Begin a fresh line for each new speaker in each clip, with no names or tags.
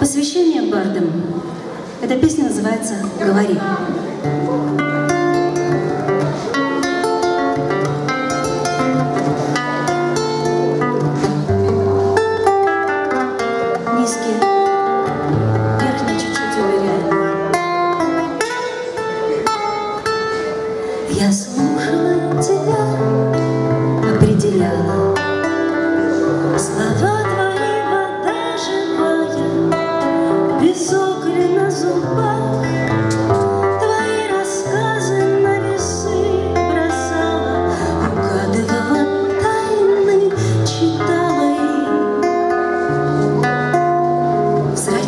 Посвящение бардам. Эта песня называется «Говори».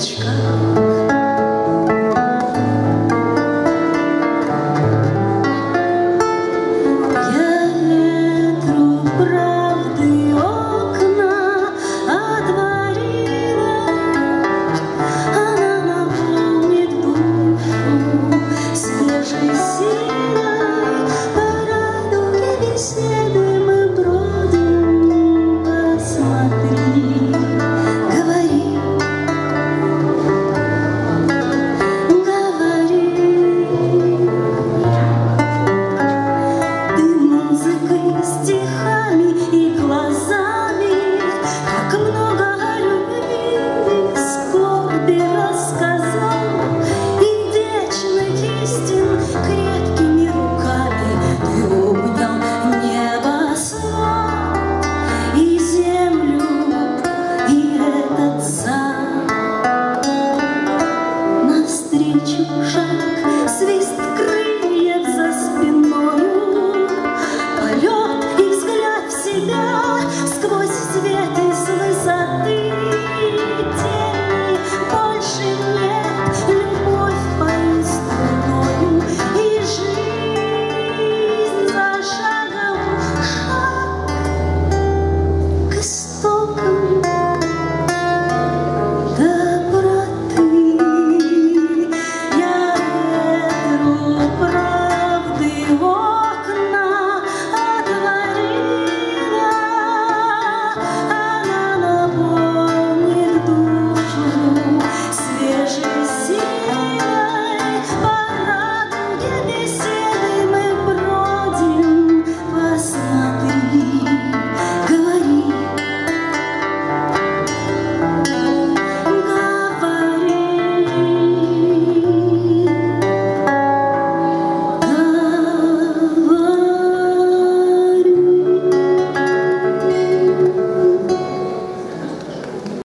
santificado.